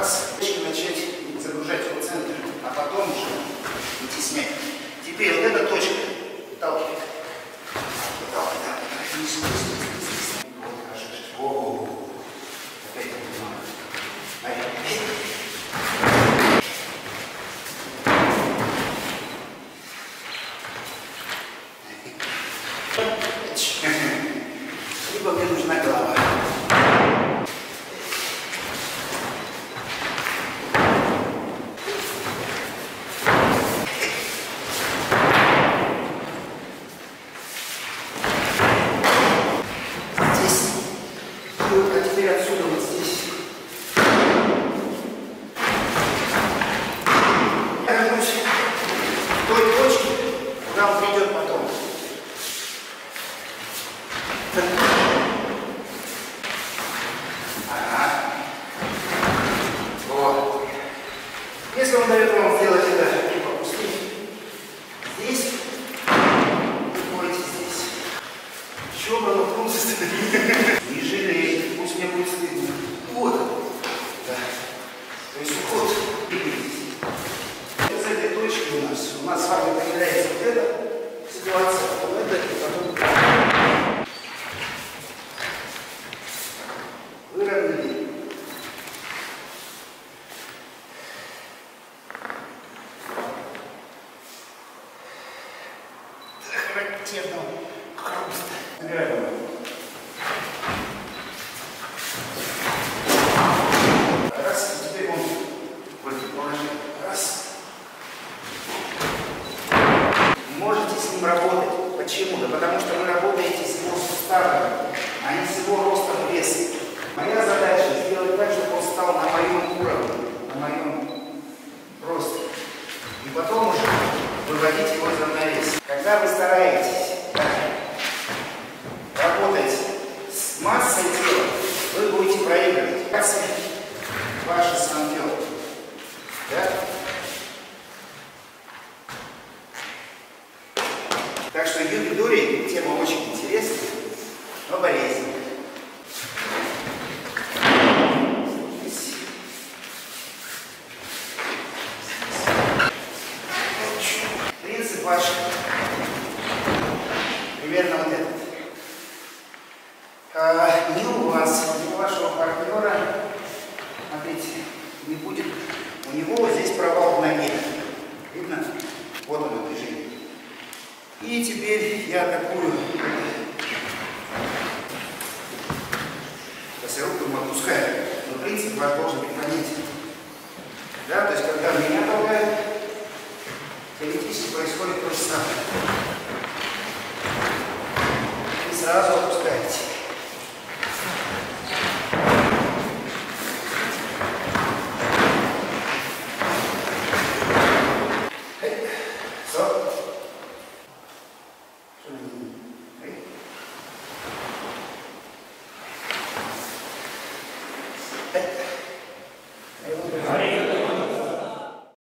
раз начать загружать его центр, а потом уже вытеснять. Теперь вот эта точка выталкивает. Выталкивает. И вот, а теперь отсюда вот здесь. Я вернусь к той точке, куда он придет потом. Ага. Вот. Если он дает вам сделать это и пропустить здесь, вы будете здесь. Чего бы оно трусость? Не жалейте, пусть мне будет стыдно. Вот он. Да. То есть уход. Двигайтесь. С этой точки у нас, у нас с вами появляется вот эта ситуация, потом это и потом это. Выровняли. Характерного хруста. Раз, теперь он это положение. Раз. Можете с ним работать. Почему? Да потому что вы работаете с его суставами, а не ростом и весом. Моя задача сделать так, чтобы он стал на моем уровне, на моем росте. И потом уже выводить его равновесия. Когда вы стараетесь работать с массой тела, вы будете проигрывать. Масса ваше сам тело. Да? Так что Юги Дури тема очень интересная, но болезненная. Принцип ваш примерно вот этот. Ни у вас, ни у вашего партнера, смотрите, не будет. У него вот здесь провал в ноге. Видно? Вот оно движение. И теперь я атакую. Сейчас я руку отпускаю. Но принцип ваш должен быть. Да, то есть когда меня